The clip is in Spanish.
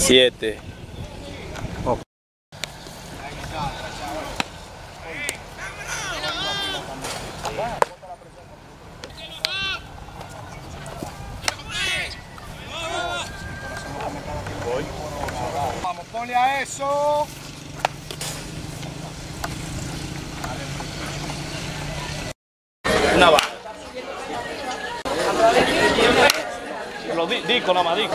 Siete. Vamos, ponle a eso. Una va. Lo di, dico nada más, dico.